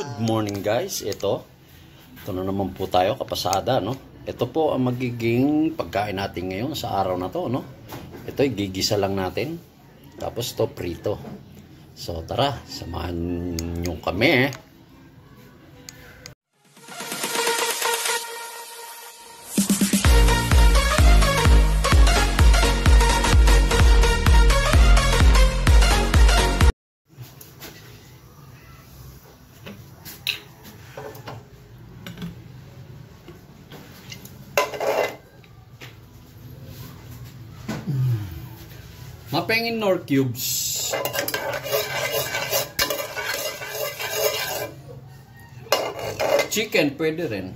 Good morning guys, ito ito na naman po tayo kapasada no? Ito po ang magiging pagkain natin ngayon sa araw na to no? Ito gigisa lang natin. Tapos to prito. So tara samahan nyo kami eh. Mapengin nor cubes. Chicken pwede rin.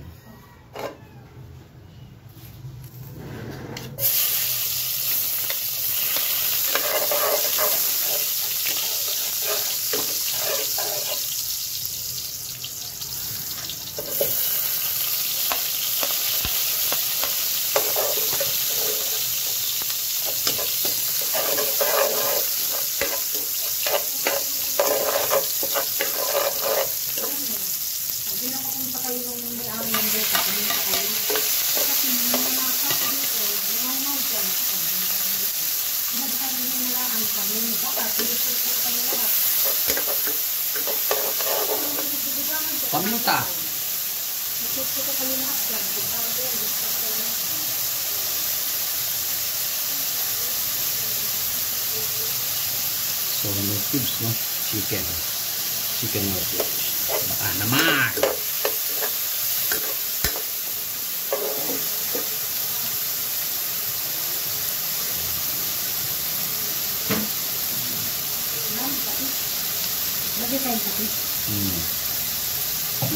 Paminta. So, no cubes, no? Chicken. Chicken no cubes. Baka naman! Lagi tayong kapit. Hmm. Ah,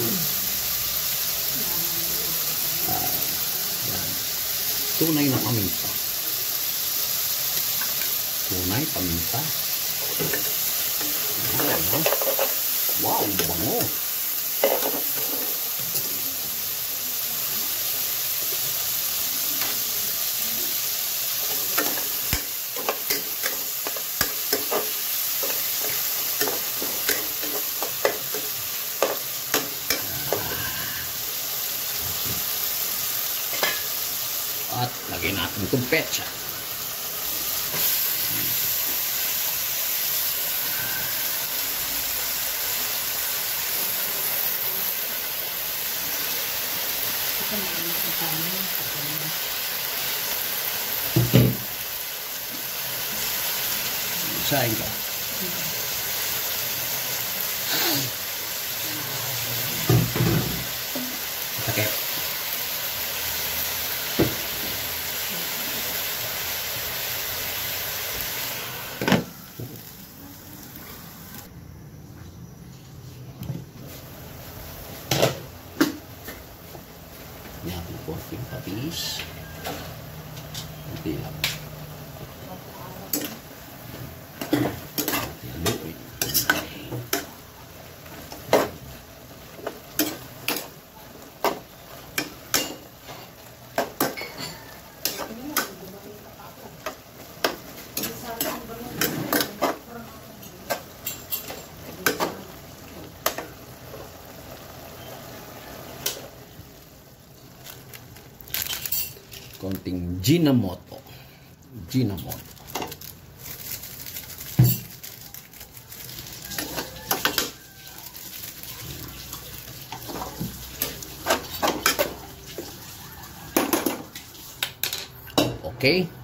yan. Tunay na paminta. Tunay paminta. No? Wow, bango. At lagyan natin itong petsa. Isahin ka. Takip. Yan Ginamoto. Ginamoto. Okay.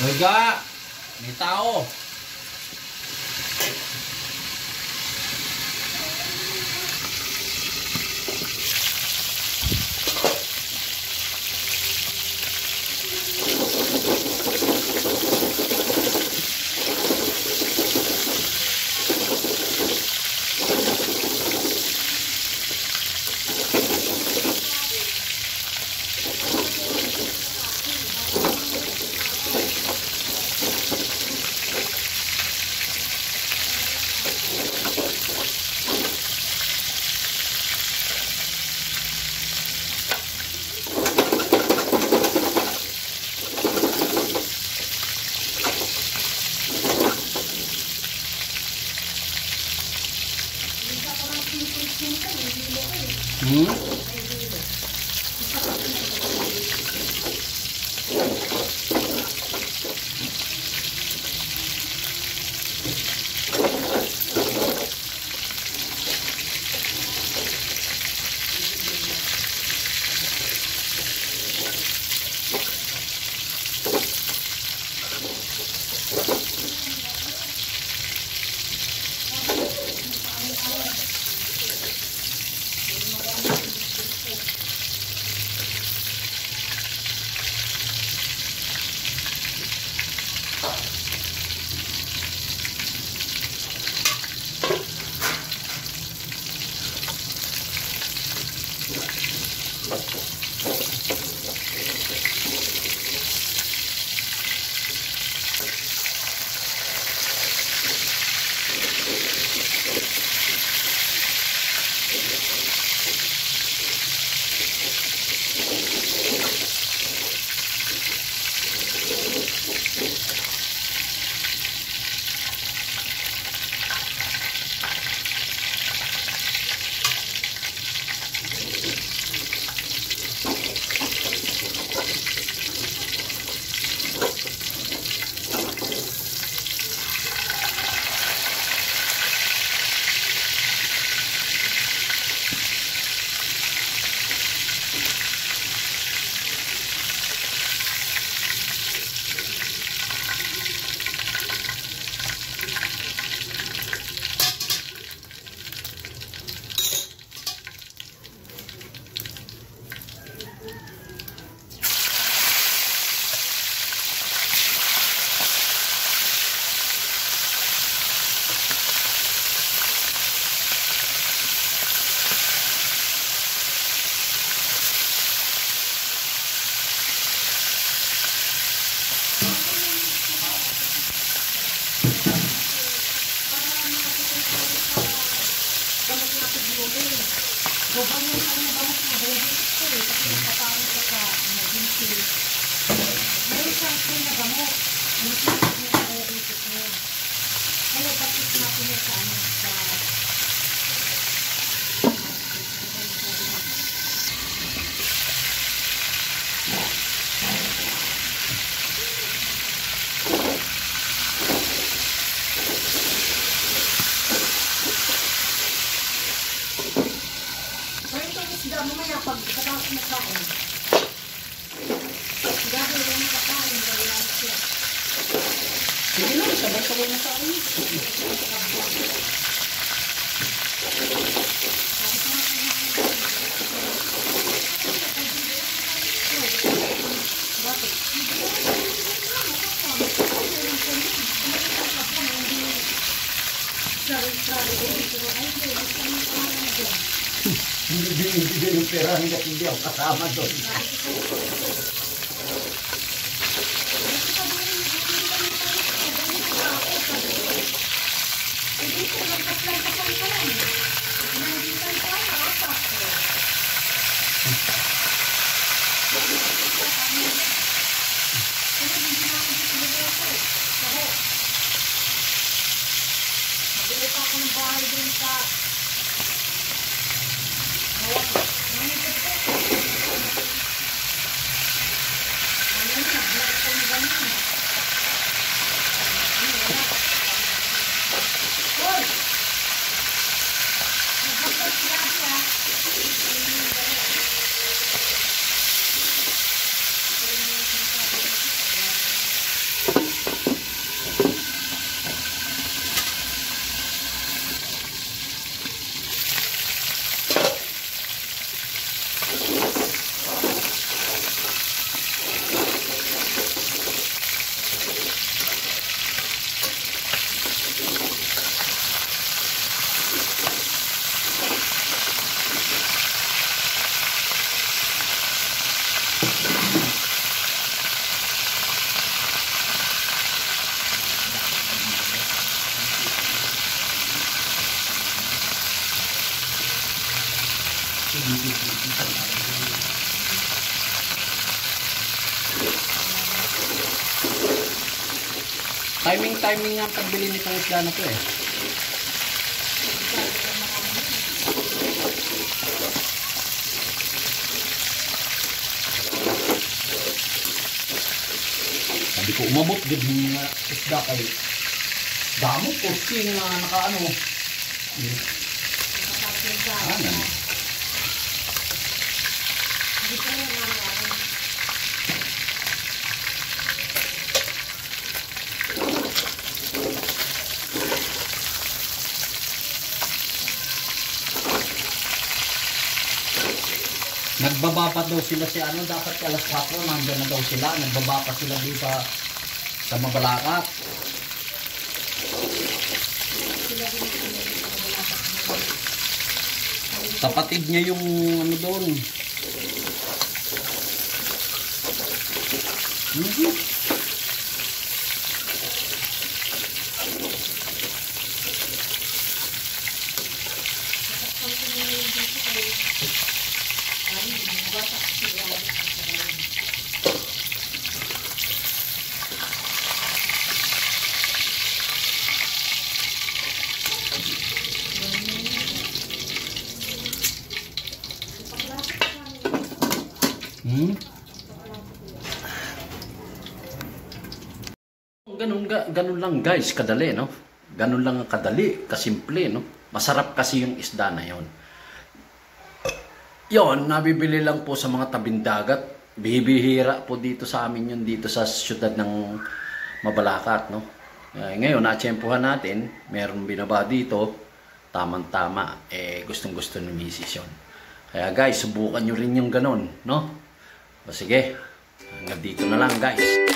Tiga. Ini tahu. Sige lang, sabay-sabay na tayo. Hindi binibigay yung pera hanggat hindi ako kasama doon. Dito, nagpaplanta ko ito lang. Nandito ito, nakapap ko. Nga ang pagbili nitong isda na to eh. Sabi ko, umabot din yung isda kay damo ko, king uh, nakaano. Ano? Nagbaba pa daw sila si ano, dapat alas 4 nandiyan na daw sila. Nagbaba pa sila dito sa, sa Mabalakat. Kapatid niya yung ano doon. Mhm. Hmm? Ganun, ga, ganun lang guys, kadali, no? Ganun lang kadali, kasimple, no? Masarap kasi yung isda na yon. Yon, nabibili lang po sa mga tabing dagat. Bihibihira po dito sa amin yun, dito sa syudad ng Mabalacat, no? Eh, ngayon, natsyempohan natin, meron binaba dito, tamang-tama, eh, gustong-gusto ni Mrs. yun. Kaya guys, subukan nyo rin yung ganun, no? O sige, hanggang dito na lang guys.